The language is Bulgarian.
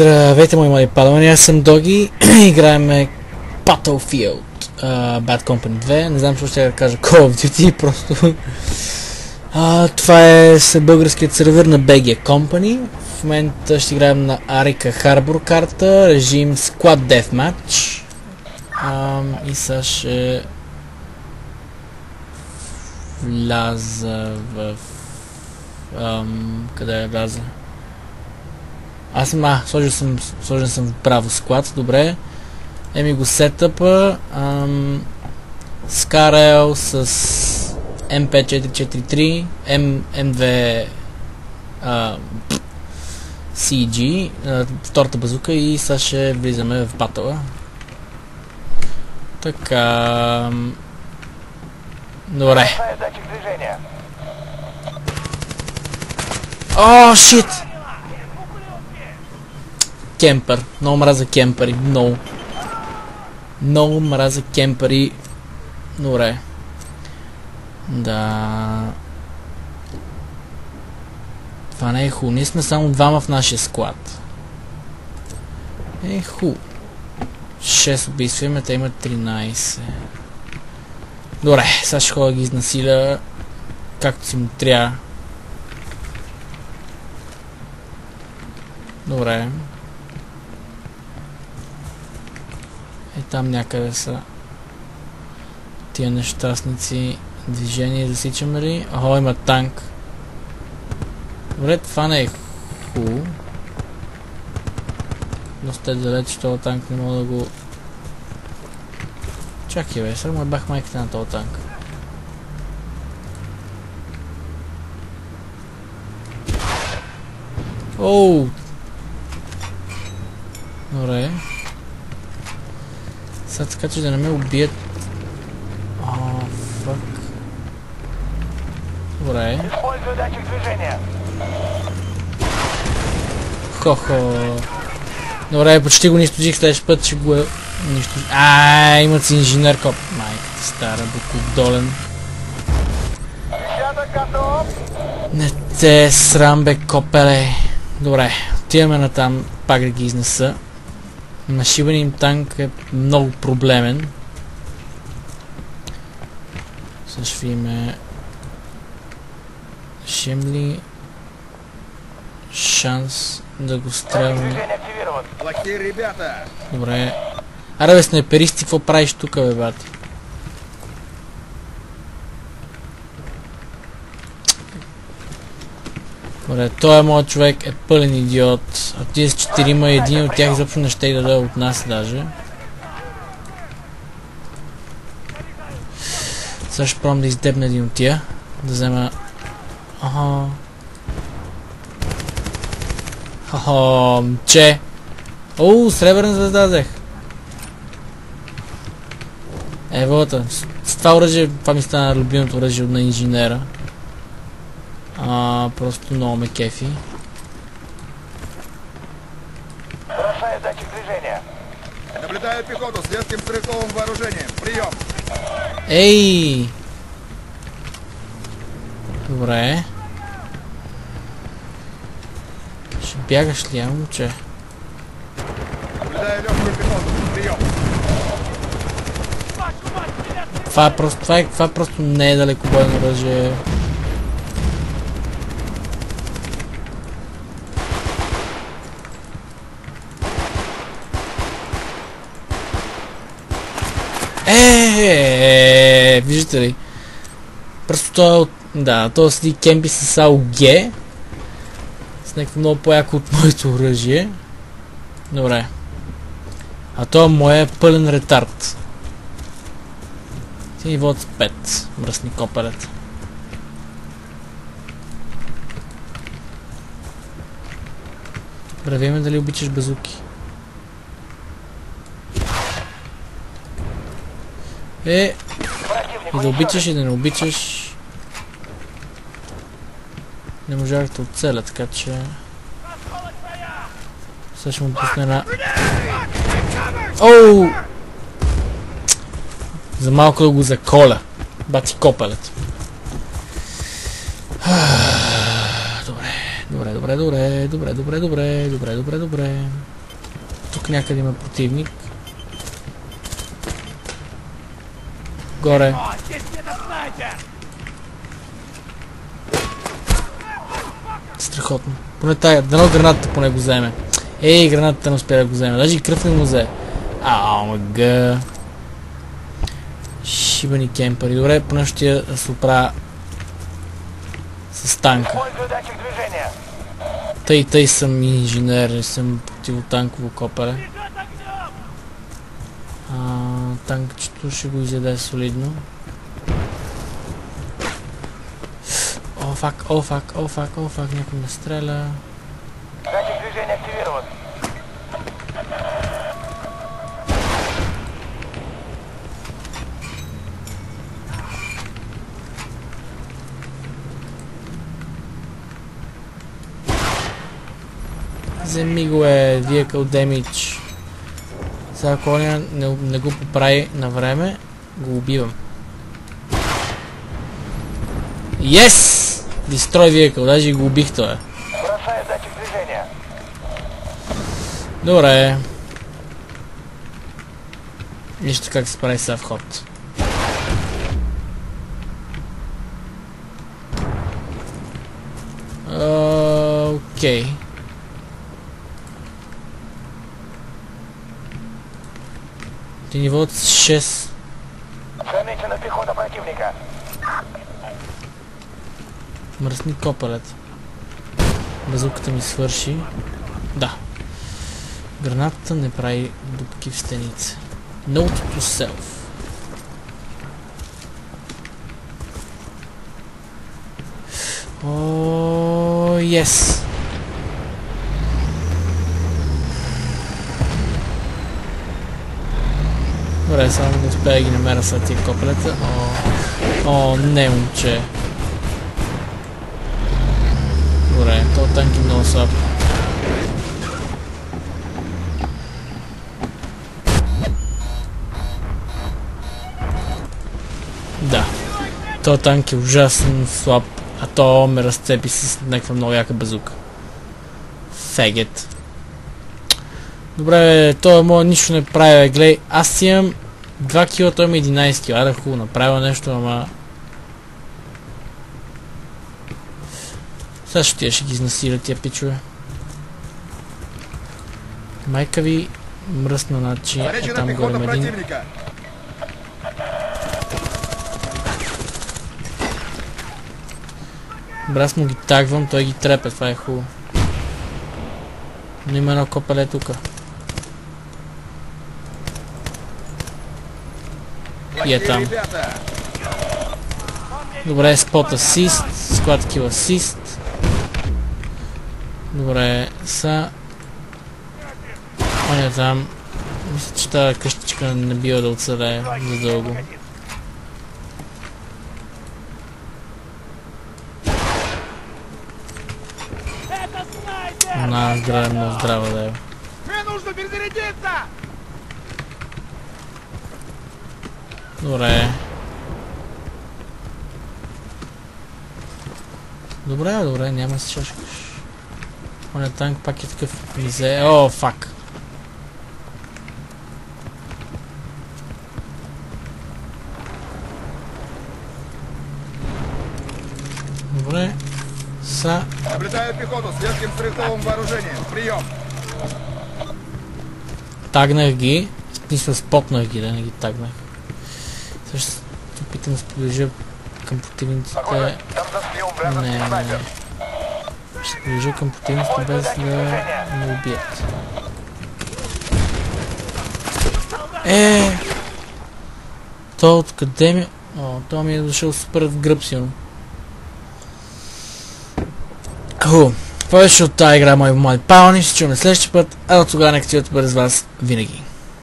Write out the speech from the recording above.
Здравейте, мои мали падовани, аз съм Доги. Играеме Battlefield uh, Bad Company 2. Не знам, защо ще да кажа Call of Duty, просто... Uh, това е с българският сервер на BG Company. В момента ще играем на Арика Harbor карта, режим Squad Deathmatch. Uh, и сега ще... вляза в... Um, къде е вляза? Аз съм, а, сложил съм, сложен съм в право склад, добре. Еми го сетъпа. Ам, Скарел с MP443, M, M2 а, CG, а, втората базука и сега ще влизаме в батъла. Така... Добре. О, шит! Кемпър. Много мраза кемпъри. Много. Много мраза кемпъри. Добре. Да. Това не е ху. Ние сме само двама в нашия склад. Е ху. 6 убийства имаме, те имат 13. Добре, сега ще ходя ги изнасиля както си му трябва. Добре. И там някъде са тия нещастници. Движение засичаме ли? Охо, има танк. Добре, това не е хубаво. Доста е далеч, този танк не мога да го... Чакай бе, сега му бах майката на този танк. Оу! Добре. Сега така, че да не ме убият. О, фак. Добре. Хо-хо. Добре, почти го нищожих, следващ път ще го е нищожих. Ааа, имат си инженер коп. Майката стара, букодолен. Не те срам бе, копеле. Добре, отиваме на там, пак да ги изнеса. Нашиване им танк е много проблемен. Ще видим... Ще ли шанс да го стрелне? Добре. Аре бе, снайперисти, какво правиш тук, бе, бати? Добре, той е моят човек е пълен идиот. А тия с четирима един от тях изобщо не ще и да даде от нас даже. Сега ще пробвам да издебна един от тия. Да взема... Ага. Хо, че. Оу, сребърна звезда взех. Евота. С това оръжие, това ми стана любимото оръжие на инженера. А, просто много ме кефи. Нарушаю датчик движения. Наблюдаю пехоту с легким стрелковым вооружением. Прием. Ей! Добре. Ще бягаш ли, а, момче? Наблюдаю легкую пехоту. Прием. Това е просто, това, е, това е просто не е далекобойно оръжие. Е, виждате ли? Просто той е от... Да, той седи кемпи с АОГ. С някакво много по-яко от моето оръжие. Добре. А той моя е пълен ретард. Ти с 5. Мръсни копелет. Добре, виме дали обичаш базуки. Е, и да обичаш и да не обичаш. Не можах да оцеля, така че... Сега ще му пусна една... Оу! За малко да го заколя. Бати копелет. Добре, добре, Добре, добре, добре, добре, добре, добре, добре, добре. Тук някъде има противник. Горе. Страхотно. Поне тая, дано гранатата поне го вземе. Ей, гранатата не успя да го вземе. Даже и кръв не му взе. Ау, мъга. Шибани кемпери. Добре, поне ще я се оправя с танка. Тъй, тъй съм инженер, не съм противотанково копеле. А, танкчето ще го изяде солидно. О, фак, о, фак, о, фак, о, фак, някой ме стреля. Датчик движения активирован. Вземи го е Vehicle Damage. Сега ако не, не, го поправи на време, го убивам. Yes! Destroy Vehicle, даже го убих това. Добре. Нищо как се прави сега вход. Окей. Ти ниво 6. Замечена пехота противника. Мръсни копалет. Базуката ми свърши. Да. Гранатата не прави дупки в стеница. Note to self. О, yes. Добре, само не успея да ги намеря след тия копелета. О, о, не, момче. Добре, то танк е много слаб. Да. То танк е ужасно слаб, а то ме разцепи с някаква много яка базука. Фегет. Добре, той моят нищо не прави, гледай, аз имам 2 кила, той има 11 кила, аре хубаво, направя нещо, ама... Сега ще тия ще ги изнасиля тия пичове. Майка ви мръсна, значи е там горе пехота има един. противника. Бре, аз му ги тагвам, той ги трепе, това е хубаво. Но има едно копеле тука. И е там. Добре, спот асист, склад кил асист. Добре, са... Он е там. Мисля, че тази къщичка не бива да оцелее за дълго. На здраве, много здрава да е. Добре. Добре, добре, няма се шашкаш. Оня танк пак е такъв мизе. О, фак. Добре. Са. Наблюдаю пехоту с легким стрелковым вооружением. Прием! Тагнах ги. В смисъл спотнах ги, да не ги тагнах. Ще се опитам да приближа към противниците. Не, не, не. Ще приближа към противниците без да ме убият. Е! То откъде ми... О, то ми е дошъл супер в гръб силно. Хубаво. Това беше от тази игра, мои млади пални. Ще чуем следващия път. А до тогава нека бъде с вас винаги.